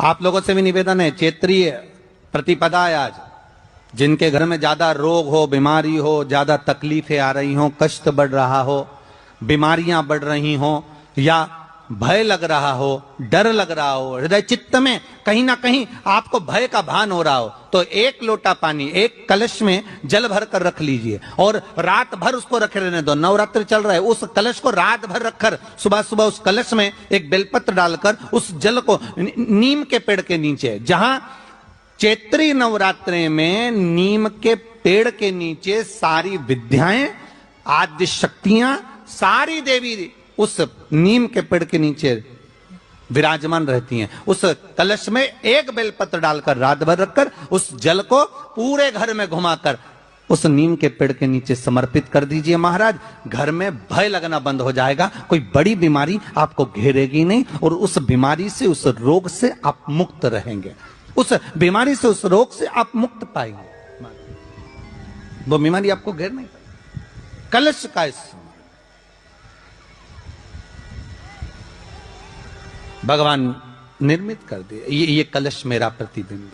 आप लोगों से भी निवेदन है, क्षेत्रीय प्रतिपदा है आज, जिनके घर में ज़्यादा रोग हो, बीमारी हो, ज़्यादा तकलीफें आ रही हो, कष्ट बढ़ रहा हो, बीमारियाँ बढ़ रही हो, या भय लग रहा हो, डर लग रहा हो, हृदय चित्त में कहीं ना कहीं आपको भय का भान हो रहा हो तो एक लोटा पानी, एक कलश में जल भर कर रख लीजिए और रात भर उसको रखे रहने दो। नवरात्र चल रहा है, उस कलश को रात भर रखकर सुबह सुबह उस कलश में एक बेलपत्र डालकर उस जल को नीम के पेड़ के नीचे, जहाँ चैत्री नवरात्र में नीम के पेड़ के नीचे सारी विद्याएँ, आद्य शक्तियाँ, सारी देवी उस नीम के पेड़ के नीचे विराजमान रहती हैं। उस कलश में एक बेलपत्र डालकर रात भर रखकर, उस जल को पूरे घर में घुमाकर, उस नीम के पेड़ के नीचे समर्पित कर दीजिए महाराज। घर में भय लगना बंद हो जाएगा। कोई बड़ी बीमारी आपको घेरेगी नहीं और उस बीमारी से, उस रोग से आप मुक्त रहेंगे। उस बीमारी से, उस रोग से आप मुक्त पाएँगे। वो बीमारी आपको घेर नहीं कलश का भगवान निर्मित कर दे ये ये कलश मेरा प्रतिबिंब।